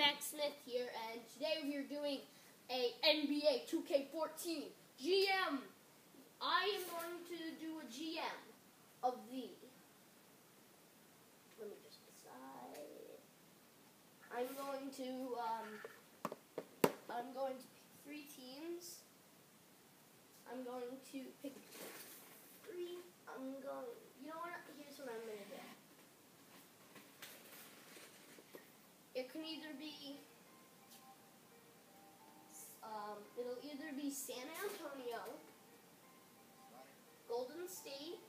Max Smith here, and today we are doing a NBA 2K14 GM. I am going to do a GM of the. Let me just decide. I'm going to. Um, I'm going to pick three teams. I'm going to pick three. I'm going. You know what? Here's what I'm going to do. It can either be, um, it'll either be San Antonio, Golden State,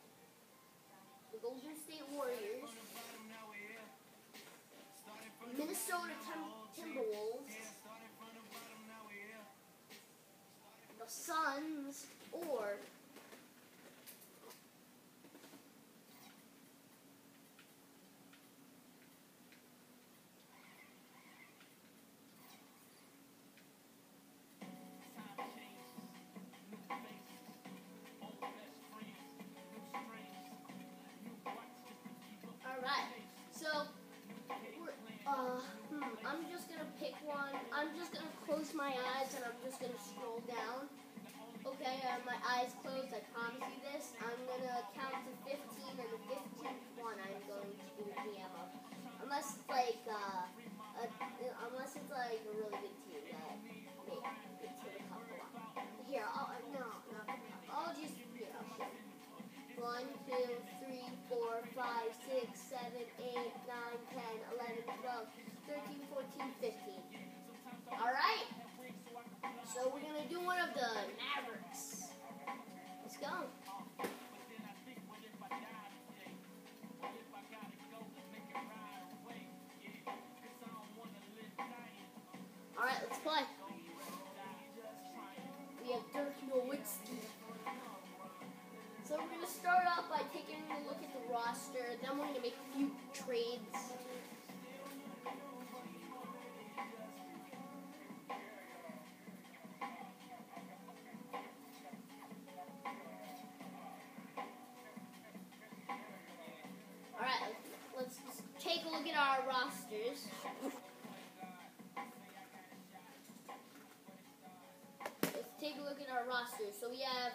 the Golden State Warriors, Minnesota Tim- Timberwolves, the Suns, or so, uh, hmm, I'm just gonna pick one. I'm just gonna close my eyes and I'm just gonna trades. Alright, let's take a look at our rosters. Let's take a look at our roster. So we have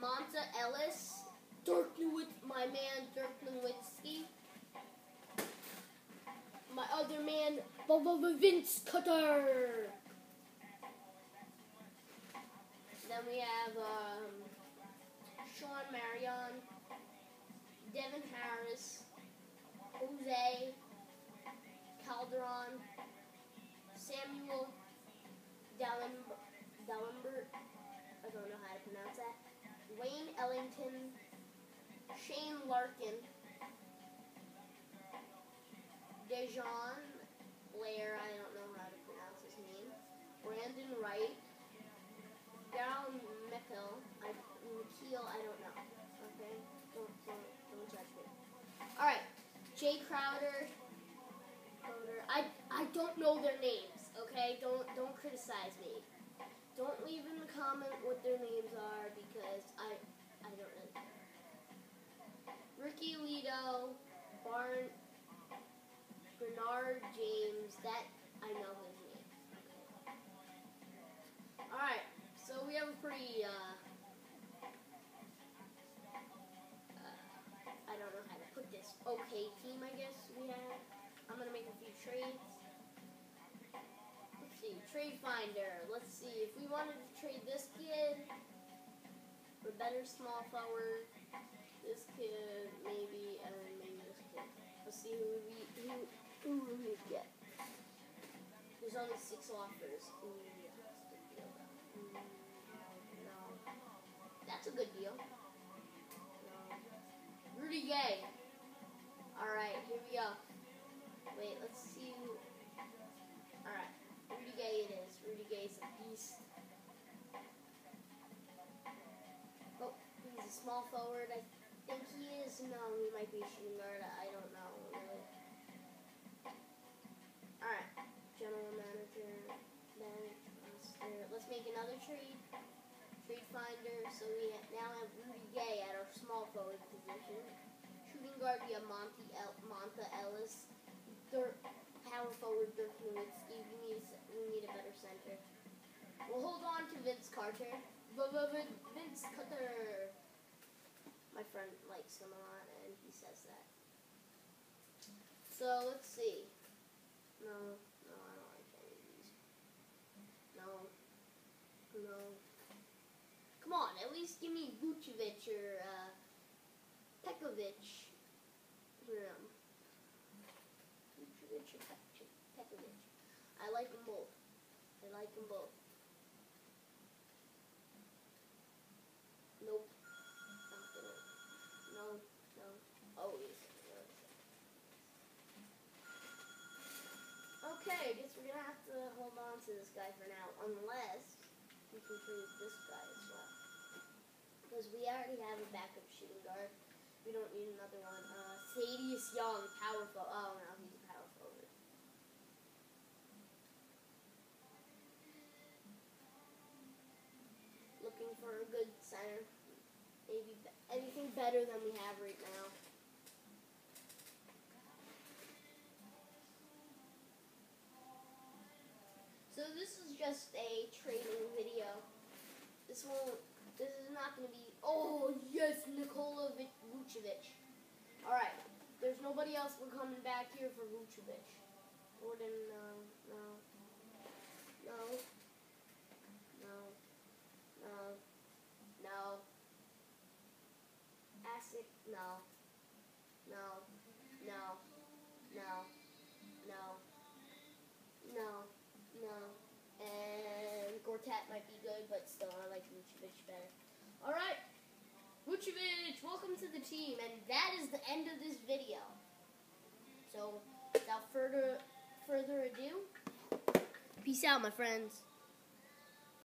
Monta Ellis, Dirk Nowitz, my man Dirk Nowitzki, other man Vince Carter. Then we have um, Shawn Marion, Devin Harris, Jose Calderon, Samuel Dallenberg. Dallenberg. I don't know how to pronounce that. Wayne Ellington, Shane Larkin, DeJuan Blair, I don't know how to pronounce his name, Brandan Wright, Daryl Mekill, I, McKeel, I don't know. Okay? Don't, don't, don't judge me. Alright, Jae Crowder, Crowder, I, I don't know their names, okay? Don't, don't criticize me. Don't leave in the comment what their names are because I I don't care. Ricky Lido, Barn, Bernard James. That I know his name. All right. So we have a pretty. Uh, uh, I don't know how to put this. Okay, team. I guess we have. I'm gonna make a few trades. Let's see, trade finder. Let's see if we wanted to trade this kid for better small forward. This kid, maybe, and maybe this kid. Let's see who we who who we get. There's only six offers. That's a good deal. Mm, Rudy Gay. All right, here we go. Wait, let's see. Who... All right. Rudy Gay it is. Rudy Gay's a beast. Oh, he's a small forward. I think he is. No, he might be shooting guard. I don't know, really. And let's make another trade. Trade finder. So we now have Rudy Gay at our small forward position. Shooting guard, we have Monty El Monta Ellis. Dirk, power forward, Dirk Nowitzki. We need, we need a better center. We'll hold on to Vince Carter. Vince Carter. My friend likes him a lot, and he says that. So let's see. No. Come on, at least give me Vucevic or uh, Pekovic. Um, Vucevic or Pekovic. I like them both. I like them both. Nope. No, no. Yes. Okay, I guess we're gonna have to hold on to this guy for now, unless we can trade this guy as well. Because we already have a backup shooting guard. We don't need another one. Uh, Thaddeus Young, powerful. Oh no, he's a power forward. Looking for a good center. Maybe be- anything better than we have right now. So this is just a trading video. This won't. Going to be. Oh yes, Nikola Vic- Vucevic. All right. There's nobody else. We're coming back here for Vucevic. Gordon, no, no, no, no, no, no. Asik, no, no, no, no, no, no, no. And Gortat might be good, but still, I like Vucevic better. Team, and that is the end of this video. So, without further further ado, peace out, my friends.